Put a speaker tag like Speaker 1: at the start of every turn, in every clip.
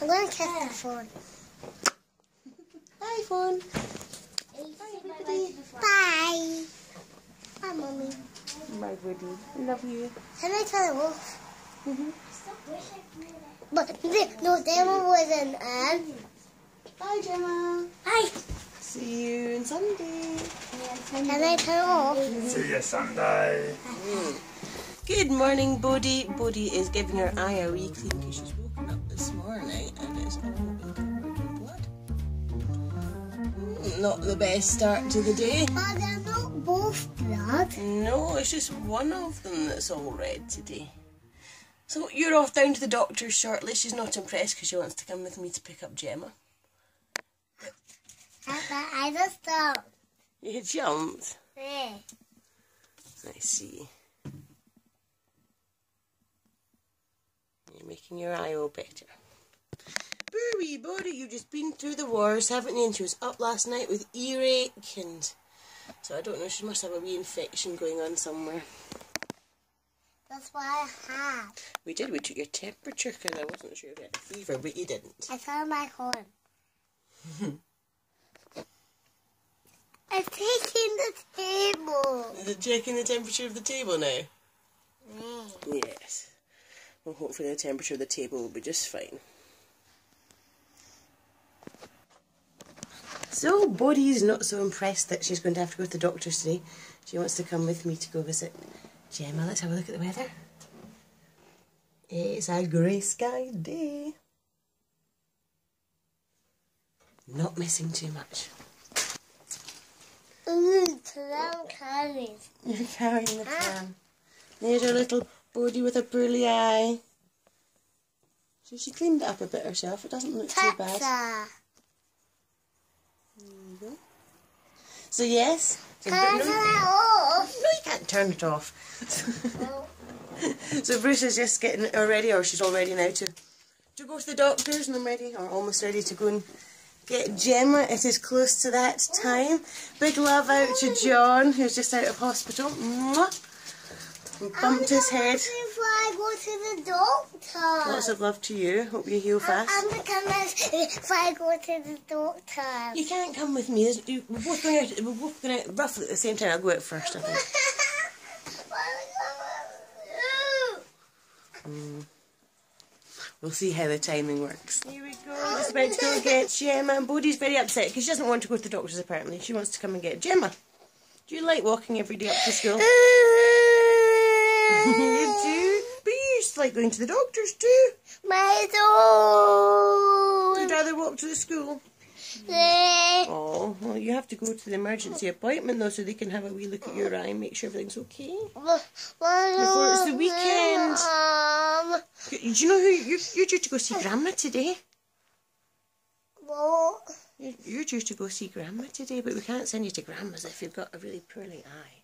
Speaker 1: I'm going to kiss the phone.
Speaker 2: Bye, phone.
Speaker 1: Bye. Bye, Bye, Mommy.
Speaker 2: Bye, buddy. Love you.
Speaker 1: Can I turn it off?
Speaker 2: Mhm.
Speaker 1: But the, no, Demo wasn't on.
Speaker 2: Bye, Gemma.
Speaker 1: Bye.
Speaker 2: See you on Sunday.
Speaker 1: Can I turn it off?
Speaker 3: See you Sunday.
Speaker 2: Good morning, Bodhi. Bodhi is giving her eye a wee clean because she's woken up this morning and it's all been covered in blood. Not the best start to the day.
Speaker 1: But they're not both blood.
Speaker 2: No, it's just one of them that's all red today. So you're off down to the doctor's shortly. She's not impressed because she wants to come with me to pick up Gemma.
Speaker 1: I, I just stopped.
Speaker 2: You jumped.
Speaker 1: Yeah.
Speaker 2: I see. You're making your eye all better. Booey, buddy, you've just been through the wars, haven't you? And she was up last night with earache and... So I don't know, she must have a wee infection going on somewhere.
Speaker 1: That's why I had.
Speaker 2: We did, we took your temperature because I wasn't sure if you had a fever, but you didn't.
Speaker 1: I found my horn. I'm taking the table.
Speaker 2: Is it checking the temperature of the table now?
Speaker 1: Mm.
Speaker 2: Yes. Well, hopefully the temperature of the table will be just fine. So, Bodhi's not so impressed that she's going to have to go to the doctor's today. She wants to come with me to go visit Gemma. Let's have a look at the weather. It's a grey sky day. Not missing too much.
Speaker 1: Clown carries.
Speaker 2: You're carrying the pram. There's our little Bodhi with a pearly eye. So she cleaned it up a bit herself. It doesn't look too bad.
Speaker 1: Taxa.
Speaker 2: There you go. So yes. So
Speaker 1: Can I
Speaker 2: Bru-
Speaker 1: turn
Speaker 2: no,
Speaker 1: it off?
Speaker 2: no, you can't turn it off.
Speaker 1: Oh.
Speaker 2: so Bruce is just getting her ready, or she's all ready now to to go to the doctors, and I'm ready, or almost ready to go and get Gemma. It is close to that time. Big love out to John, who's just out of hospital. Mwah. And bumped his head.
Speaker 1: Before I go to the doctor.
Speaker 2: Lots of love to you. Hope you heal fast.
Speaker 1: I'm gonna come if I go to the doctor.
Speaker 2: You can't come with me. You- We're both going out. We're both going out roughly at the same time. I'll go out first. I think. Hmm. We'll see how the timing works. Here we go. Just about to go get Gemma. And Bodhi's very upset because she doesn't want to go to the doctors. Apparently, she wants to come and get Gemma. Do you like walking every day up to school? Uh, you do. But you used to like going to the doctors too.
Speaker 1: My door.
Speaker 2: You'd rather walk to the school.
Speaker 1: Yeah.
Speaker 2: Oh, well, you have to go to the emergency appointment though, so they can have a wee look at your eye and make sure everything's okay.
Speaker 1: Before
Speaker 2: Before it's the weekend.
Speaker 1: Um,
Speaker 2: Do you know who you're, you're due to go see Grandma today?
Speaker 1: what?
Speaker 2: You're, you're due to go see Grandma today, but we can't send you to Grandma's if you've got a really poorly eye.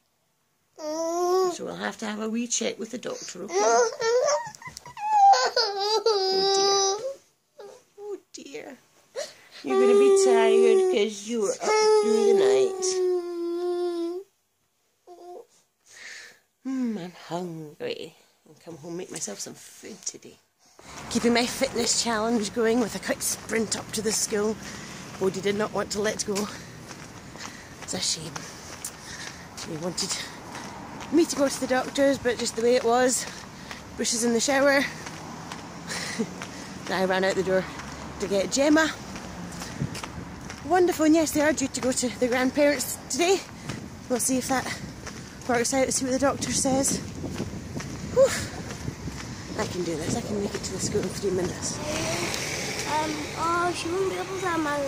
Speaker 1: Mm.
Speaker 2: So we'll have to have a wee check with the doctor, okay?
Speaker 1: Oh dear.
Speaker 2: Oh dear. You're going to be tired because you were up through the night. Hmm, I'm hungry. I'll come home make myself some food today. Keeping my fitness challenge going with a quick sprint up to the school. Bodhi did not want to let go. It's a shame. She wanted me to go to the doctors, but just the way it was, is in the shower. I ran out the door to get Gemma. Wonderful, and yes, they are due to go to the grandparents today. We'll see if that works out, see what the doctor says. Whew. I can do this, I can make it to the school in three minutes.
Speaker 1: Um, oh, she won't be able to have my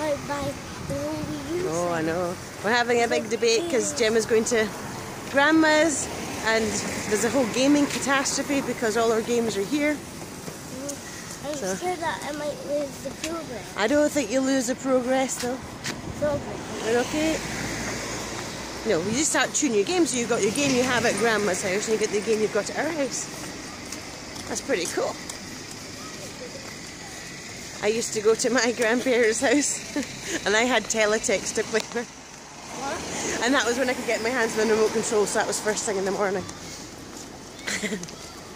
Speaker 1: by the way we use
Speaker 2: Oh, I know. We're having a big debate because Gemma's going to grandma's and there's a whole gaming catastrophe because all our games are here. Mm-hmm.
Speaker 1: I'm
Speaker 2: So-
Speaker 1: scared that I might lose the progress.
Speaker 2: I don't think you'll lose the progress though.
Speaker 1: Program.
Speaker 2: Are you okay? No, you just start tuning your game. So you've got your game you have at grandma's house and you get the game you've got at our house. That's pretty cool. I used to go to my grandparents' house and I had teletext to play with. And that was when I could get my hands on the remote control, so that was first thing in the morning.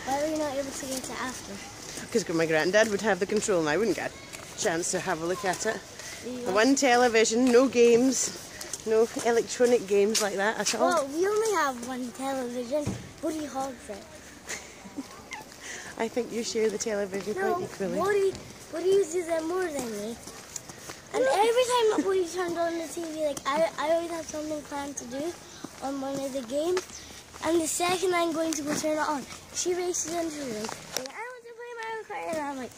Speaker 1: Why were you not able to get it after?
Speaker 2: Because my granddad would have the control and I wouldn't get a chance to have a look at it.
Speaker 1: Yeah.
Speaker 2: One television, no games, no electronic games like that at all.
Speaker 1: Well, we only have one television, he hogs it.
Speaker 2: I think you share the television
Speaker 1: No,
Speaker 2: quite equally.
Speaker 1: Woody, Woody uses it more than me. And every time Woody turns on the TV, like I, I always have something planned to do on one of the games. And the second I'm going to go turn it on, she races into the room. Like, I want to play Mario Kart, and I'm like,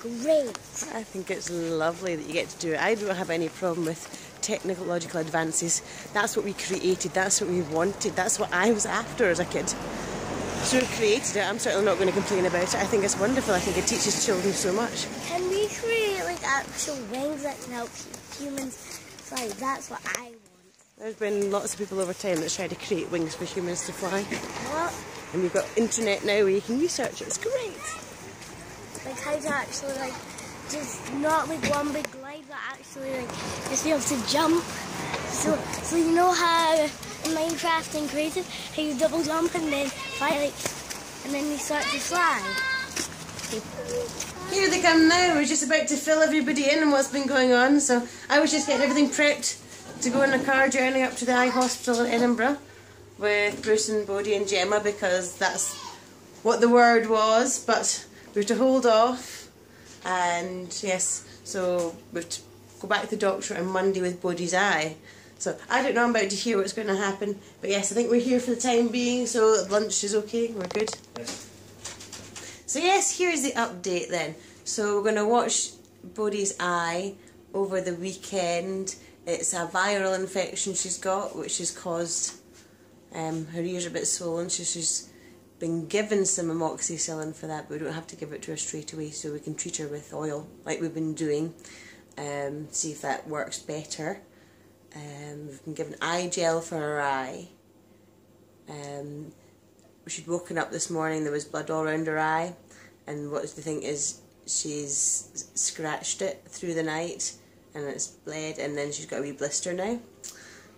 Speaker 1: great.
Speaker 2: I think it's lovely that you get to do it. I don't have any problem with technological advances. That's what we created, that's what we wanted, that's what I was after as a kid. So we created it. I'm certainly not going to complain about it. I think it's wonderful. I think it teaches children so much.
Speaker 1: Can we create actual wings that can help humans fly? That's what I want.
Speaker 2: There's been lots of people over time that try to create wings for humans to fly.
Speaker 1: What?
Speaker 2: And we've got internet now where you can research it. It's great.
Speaker 1: Like how to actually like just not like one big glide, but actually like just be able to jump. So so you know how in Minecraft and Creative how you double jump and then fly like and then you start to fly.
Speaker 2: Here they come now. We're just about to fill everybody in on what's been going on. So I was just getting everything prepped to go on a car journey up to the eye hospital in Edinburgh with Bruce and Bodhi and Gemma because that's what the word was. But we have to hold off. And yes, so we have to go back to the doctor on Monday with Bodhi's eye. So I don't know, I'm about to hear what's going to happen. But yes, I think we're here for the time being, so lunch is okay, we're good.
Speaker 3: Yes.
Speaker 2: So yes, here's the update then. So we're going to watch Bodhi's eye over the weekend. It's a viral infection she's got, which has caused um, her ears a bit swollen. So she's been given some amoxicillin for that, but we don't have to give it to her straight away. So we can treat her with oil, like we've been doing. Um, see if that works better. Um, we've been given eye gel for her eye. Um, she'd woken up this morning, there was blood all around her eye, and what's the thing is she's scratched it through the night and it's bled, and then she's got a wee blister now.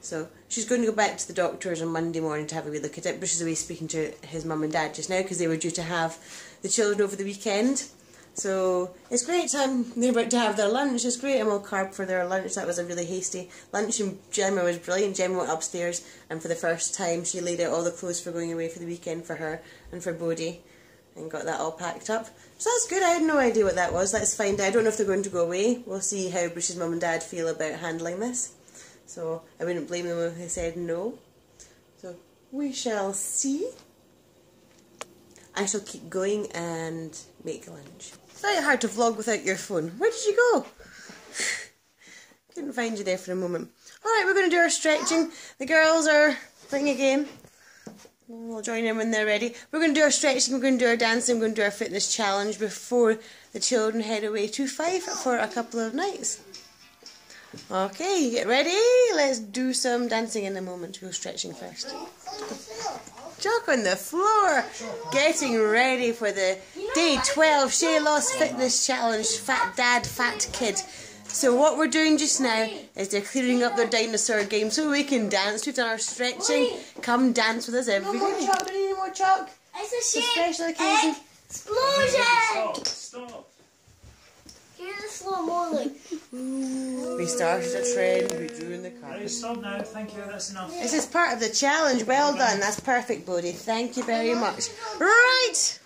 Speaker 2: So she's going to go back to the doctors on Monday morning to have a wee look at it. Bruce is away speaking to his mum and dad just now because they were due to have the children over the weekend. So it's great time. They're about to have their lunch. It's great. I'm all carb for their lunch. That was a really hasty lunch, and Gemma was brilliant. Gemma went upstairs, and for the first time, she laid out all the clothes for going away for the weekend for her and for Bodhi, and got that all packed up. So that's good. I had no idea what that was. Let's find out. I don't know if they're going to go away. We'll see how Bruce's mum and dad feel about handling this. So I wouldn't blame them if they said no. So we shall see. I shall keep going and make lunch. Very hard to vlog without your phone. Where did you go? Couldn't find you there for a moment. Alright, we're going to do our stretching. The girls are playing a game. We'll join in when they're ready. We're going to do our stretching, we're going to do our dancing, we're going to do our fitness challenge before the children head away to Fife for a couple of nights. Okay, get ready. Let's do some dancing in a moment. Go stretching first. Jock on the floor, getting ready for the day 12 ShayLoss Fitness Challenge Fat Dad, Fat Kid. So what we're doing just now is they're clearing up their dinosaur game so we can dance. We've done our stretching. Come dance with us every day. Chalk, don't need any more chalk.
Speaker 1: It's a
Speaker 2: It's a special occasion.
Speaker 1: explosion.
Speaker 3: Stop, stop.
Speaker 1: Here's a slow mo like.
Speaker 2: We started a trend, we drew in the
Speaker 3: No,
Speaker 2: carpet.
Speaker 3: stop now. Thank you. That's enough.
Speaker 2: This is part of the challenge. Well done. That's perfect, Bodhi. Thank you very much. Right.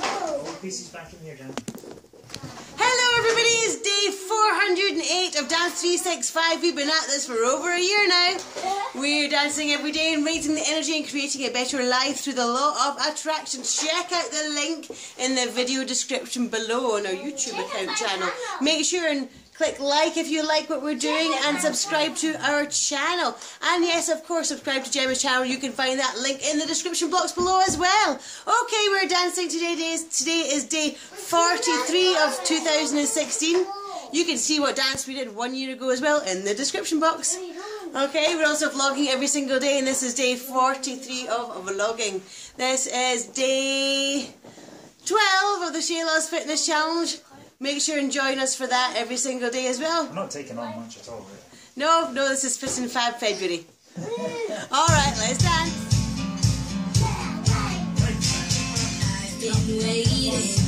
Speaker 3: All pieces back in here, Dan.
Speaker 2: Day 408 of Dance 365. We've been at this for over a year now. We're dancing every day and raising the energy and creating a better life through the law of attraction. Check out the link in the video description below on our YouTube account channel. Make sure and click like if you like what we're doing and subscribe to our channel. And yes, of course, subscribe to Gemma's channel. You can find that link in the description box below as well. Okay, we're dancing today. Days Today is day 43 of 2016. You can see what dance we did one year ago as well in the description box. Okay, we're also vlogging every single day, and this is day 43 of vlogging. This is day 12 of the ShayLoss Fitness Challenge. Make sure and join us for that every single day as well.
Speaker 3: I'm not taking on much at all. Really.
Speaker 2: No, no, this is Fit and Fab February. Alright, let's dance.
Speaker 4: I've been waiting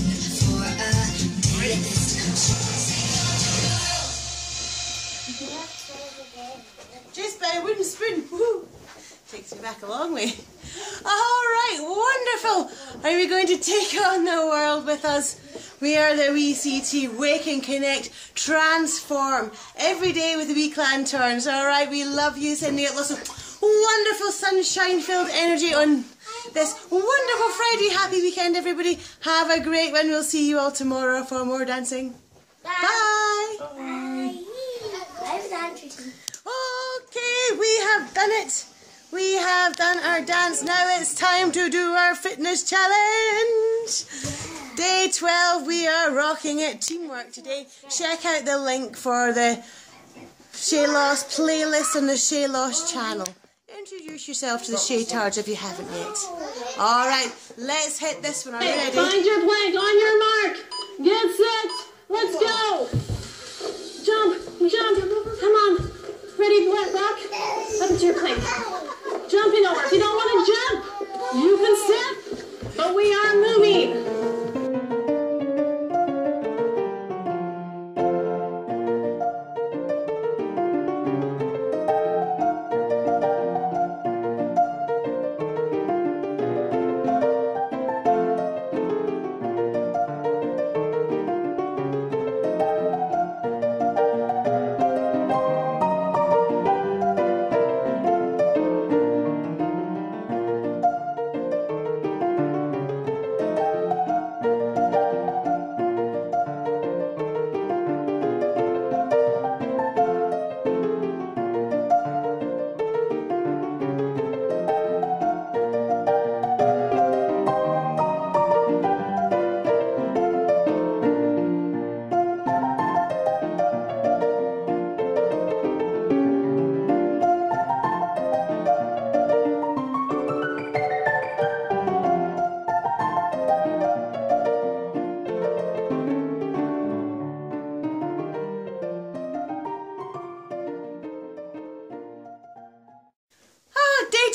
Speaker 2: Just by a wooden spoon. Woo. Takes me back a long way. All right, wonderful. Are we going to take on the world with us? We are the WCT Wake and Connect Transform every day with the Wee Clan Torrance. All right, we love you, sending out lots of wonderful sunshine-filled energy on this wonderful Friday. Happy weekend, everybody. Have a great one. We'll see you all tomorrow for more dancing. Bye.
Speaker 1: Bye. Was answering.
Speaker 2: Okay, we have done it. We have done our dance. Now it's time to do our fitness challenge. Day 12, we are rocking it. Teamwork today. Check out the link for the ShayLoss playlist on the ShayLoss channel. Introduce yourself to the Shaytards if you haven't yet. Alright, let's hit this one. Are you ready?
Speaker 4: Find your plank on your mark. Get set. Let's go. Jump, jump. Come on. Ready, rock? Up into your plank. Jumping over. If you don't want to jump, you can sit, but we are moving.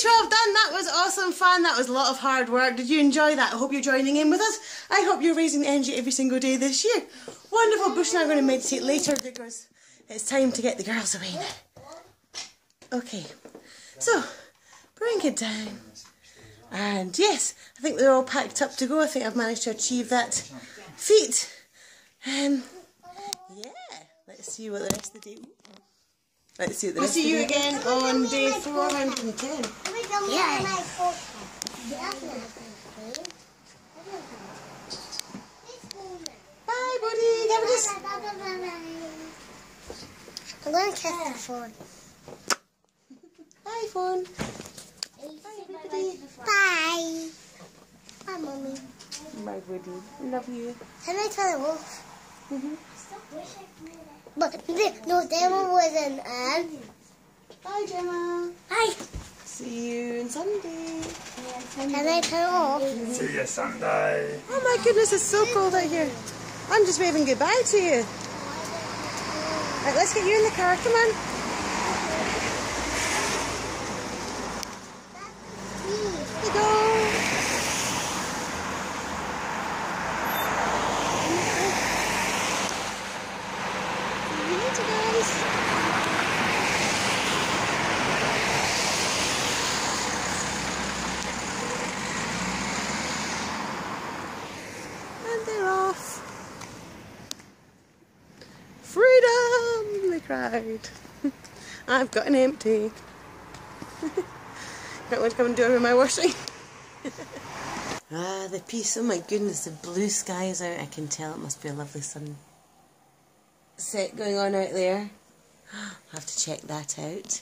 Speaker 2: 12 done. That was awesome fun. That was a lot of hard work. Did you enjoy that? I hope you're joining in with us. I hope you're raising the energy every single day this year. Wonderful. Bush and I are going to meditate later because it's time to get the girls away now. Okay, so bring it down. And yes, I think they're all packed up to go. I think I've managed to achieve that feat. Um, yeah, let's see what the rest of the day. Let's see what the
Speaker 5: We'll see you
Speaker 2: of
Speaker 5: again on day 410.
Speaker 1: Yeah.
Speaker 2: Bye, buddy. Have a kiss.
Speaker 1: I'm going to kiss the phone.
Speaker 2: Bye, phone.
Speaker 1: Bye. Bye, mommy.
Speaker 2: Bye, buddy. Love you.
Speaker 1: Can I tell the wolf? Mm-hmm. But the, no, that one was an ant.
Speaker 2: Bye, Gemma.
Speaker 1: Hi.
Speaker 2: See you on Sunday.
Speaker 1: Can I turn off?
Speaker 3: See you Sunday.
Speaker 2: Oh my goodness, it's so cold out here. I'm just waving goodbye to you. Right, let's get you in the car. Come on. Here you go. See you later, guys. And they're off. I've got an empty. Can't wait to come and do it with my washing. ah, the peace. Oh my goodness, the blue sky is out. I can tell it must be a lovely sun set going on out there. I'll have to check that out.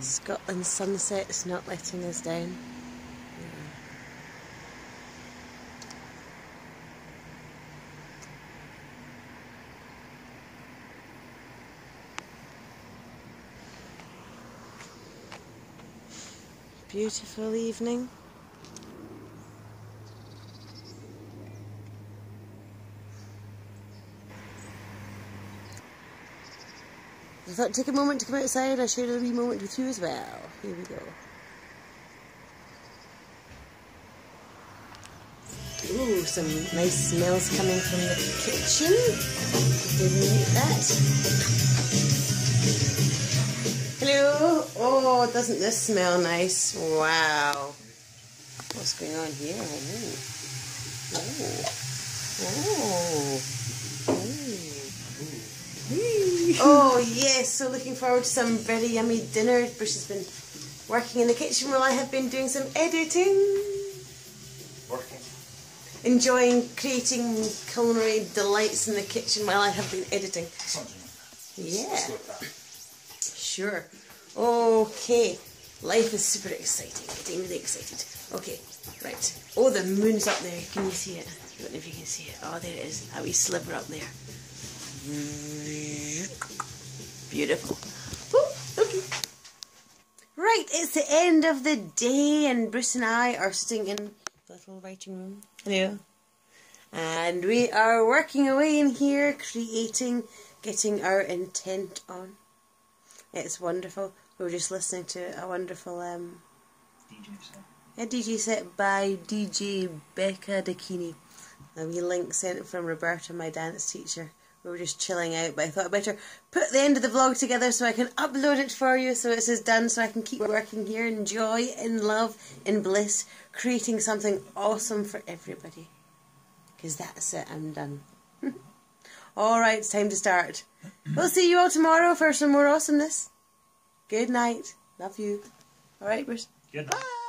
Speaker 2: Scotland sunset is not letting us down. Beautiful evening. I thought take a moment to come outside. I share a wee moment with you as well. Here we go. Ooh, some nice smells coming from the kitchen. Didn't eat that. Oh, doesn't this smell nice? Wow. What's going on here? Oh. Oh. Oh. Oh yes, so looking forward to some very yummy dinner. Bruce has been working in the kitchen while I have been doing some editing.
Speaker 3: Working.
Speaker 2: Enjoying creating culinary delights in the kitchen while I have been editing.
Speaker 3: Something
Speaker 2: Yeah, sure. Okay, life is super exciting. Getting really excited. Okay, right. Oh, the moon's up there. Can you see it? I don't know if you can see it. Oh, there it is. A wee sliver up there. Beautiful. Ooh, okay. Right, it's the end of the day, and Bruce and I are sitting in the little writing room. Hello. And we are working away in here, creating, getting our intent on. It's wonderful. We were just listening to a wonderful um,
Speaker 3: DJ set.
Speaker 2: a DJ set by DJ Becca Dakini. A wee link sent from Roberta, my dance teacher. We were just chilling out, but I thought I'd better put the end of the vlog together so I can upload it for you so it says done so I can keep working here in joy, in love, in bliss, creating something awesome for everybody. Because that's it, I'm done. Alright, it's time to start. We'll see you all tomorrow for some more awesomeness. Good night. Love you. Alright, Bruce.
Speaker 3: Good night.
Speaker 2: Bye.